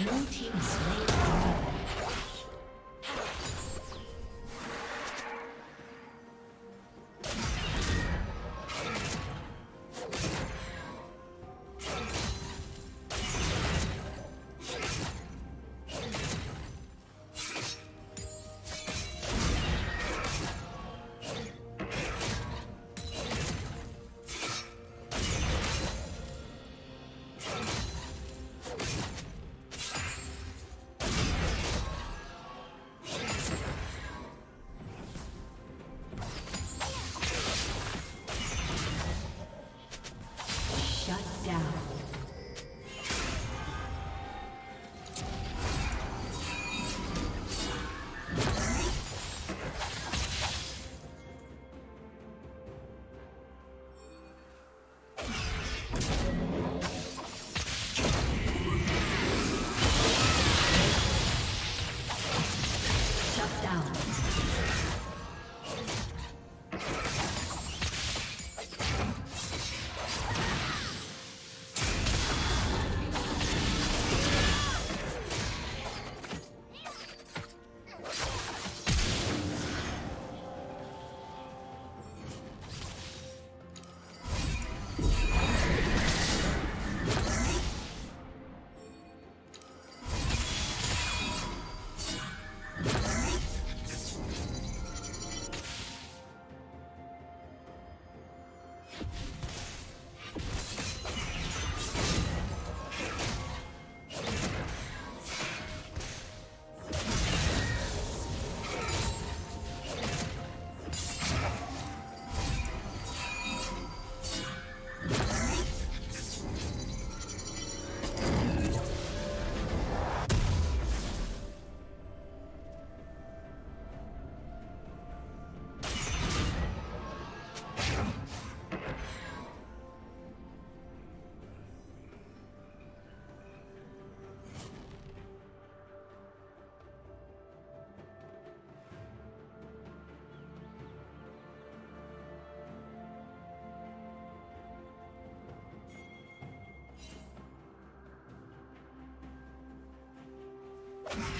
Blue team slain. you.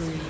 free.